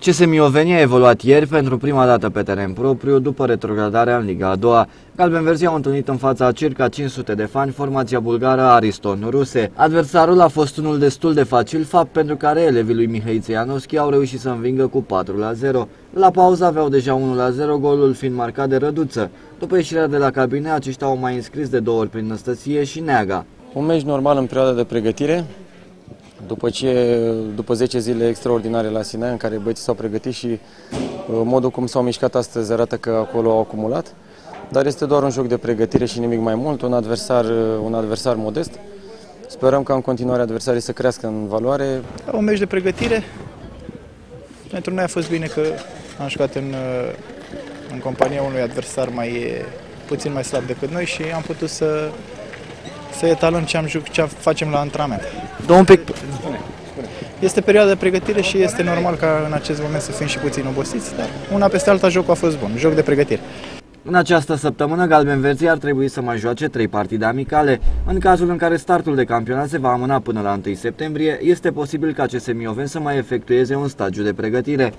CS Mioveni a evoluat ieri pentru prima dată pe teren propriu după retrogradarea în Liga a doua. Galbenverzii au întâlnit în fața a circa 500 de fani formația bulgară Ariston Ruse. Adversarul a fost unul destul de facil, fapt pentru care elevii lui Mihai Țianovski au reușit să învingă cu 4 la 0. La pauză aveau deja 1 la 0, golul fiind marcat de Răduță. După ieșirea de la cabine, aceștia au mai înscris de două ori prin Năstăsie și Neaga. Un meci normal în perioada de pregătire, după, ce, după 10 zile extraordinare la Sinai, în care băieții s-au pregătit și uh, modul cum s-au mișcat astăzi arată că acolo au acumulat. Dar este doar un joc de pregătire și nimic mai mult, un adversar, uh, un adversar modest. Sperăm ca în continuare adversarii să crească în valoare. Un meci de pregătire. Pentru noi a fost bine că am jucat în, uh, în compania unui adversar mai puțin mai slab decât noi și am putut să, să etalăm ce, am, ce facem la antrenament. un pic este perioada de pregătire și este normal ca în acest moment să fim și puțin obosiți, dar una peste alta jocul a fost bun, joc de pregătire. În această săptămână, Galbenverzii ar trebui să mai joace trei partide amicale. În cazul în care startul de campionat se va amâna până la 1 septembrie, este posibil ca CS Mioven să mai efectueze un stagiu de pregătire.